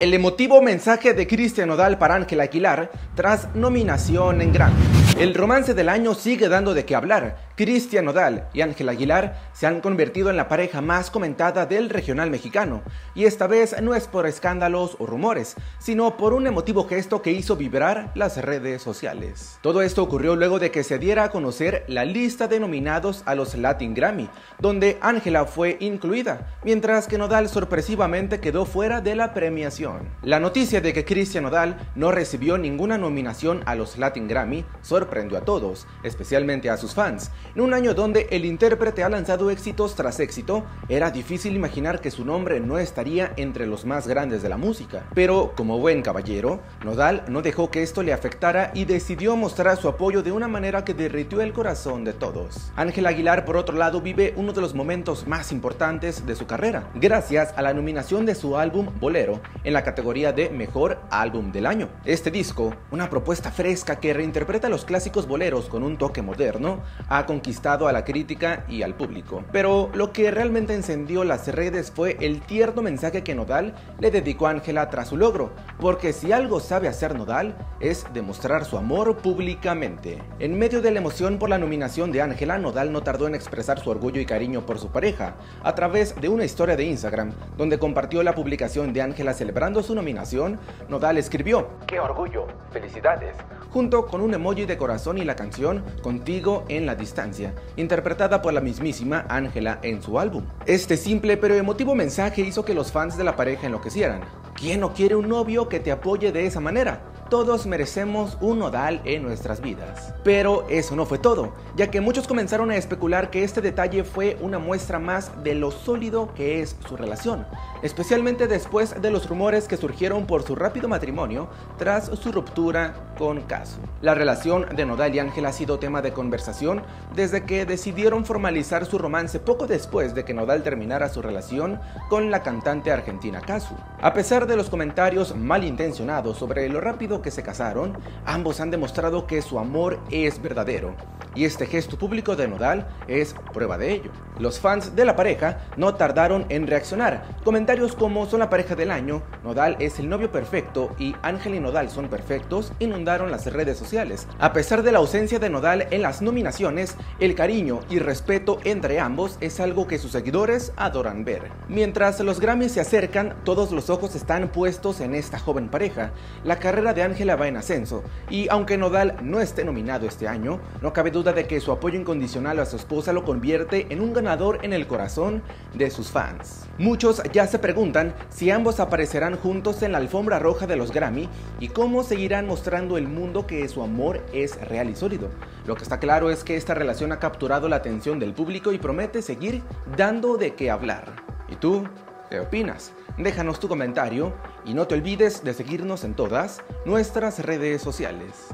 El emotivo mensaje de Cristian Nodal para Ángel Aguilar tras nominación en Grammy. El romance del año sigue dando de qué hablar. Cristian Nodal y Ángel Aguilar se han convertido en la pareja más comentada del regional mexicano, y esta vez no es por escándalos o rumores, sino por un emotivo gesto que hizo vibrar las redes sociales. Todo esto ocurrió luego de que se diera a conocer la lista de nominados a los Latin Grammy, donde Ángela fue incluida, mientras que Nodal sorpresivamente quedó fuera de la premiación. La noticia de que Cristian Nodal no recibió ninguna nominación a los Latin Grammy sorprendió a todos, especialmente a sus fans. En un año donde el intérprete ha lanzado éxitos tras éxito, era difícil imaginar que su nombre no estaría entre los más grandes de la música. Pero, como buen caballero, Nodal no dejó que esto le afectara y decidió mostrar su apoyo de una manera que derritió el corazón de todos. Ángel Aguilar, por otro lado, vive uno de los momentos más importantes de su carrera, gracias a la nominación de su álbum Bolero en la categoría de Mejor Álbum del Año. Este disco, una propuesta fresca que reinterpreta los clásicos boleros con un toque moderno, ha conquistado a la crítica y al público. Pero lo que realmente encendió las redes fue el tierno mensaje que Nodal le dedicó a Ángela tras su logro, porque si algo sabe hacer Nodal es demostrar su amor públicamente. En medio de la emoción por la nominación de Ángela, Nodal no tardó en expresar su orgullo y cariño por su pareja, a través de una historia de Instagram, donde compartió la publicación de Ángela celebrando su nominación, Nodal escribió, ¡Qué orgullo! ¡Felicidades! junto con un emoji de corazón y la canción Contigo en la distancia, interpretada por la mismísima Ángela en su álbum. Este simple pero emotivo mensaje hizo que los fans de la pareja enloquecieran. ¿Quién no quiere un novio que te apoye de esa manera? Todos merecemos un nodal en nuestras vidas. Pero eso no fue todo, ya que muchos comenzaron a especular que este detalle fue una muestra más de lo sólido que es su relación, especialmente después de los rumores que surgieron por su rápido matrimonio tras su ruptura con Casu. La relación de Nodal y Ángel ha sido tema de conversación desde que decidieron formalizar su romance poco después de que Nodal terminara su relación con la cantante argentina Casu. A pesar de los comentarios malintencionados sobre lo rápido que se casaron, ambos han demostrado que su amor es verdadero, y este gesto público de Nodal es prueba de ello. Los fans de la pareja no tardaron en reaccionar. Comentarios como son la pareja del año, Nodal es el novio perfecto y Ángel y Nodal son perfectos inundaron las redes sociales. A pesar de la ausencia de Nodal en las nominaciones, el cariño y respeto entre ambos es algo que sus seguidores adoran ver. Mientras los Grammys se acercan, todos los ojos están puestos en esta joven pareja. La carrera de Ángela va en ascenso, y aunque Nodal no esté nominado este año, no cabe duda de que su apoyo incondicional a su esposa lo convierte en un ganador en el corazón de sus fans. Muchos ya se preguntan si ambos aparecerán juntos en la alfombra roja de los Grammy y cómo seguirán mostrando el mundo que su amor es real y sólido. Lo que está claro es que esta relación ha capturado la atención del público y promete seguir dando de qué hablar. ¿Y tú? ¿Qué opinas? Déjanos tu comentario y no te olvides de seguirnos en todas nuestras redes sociales.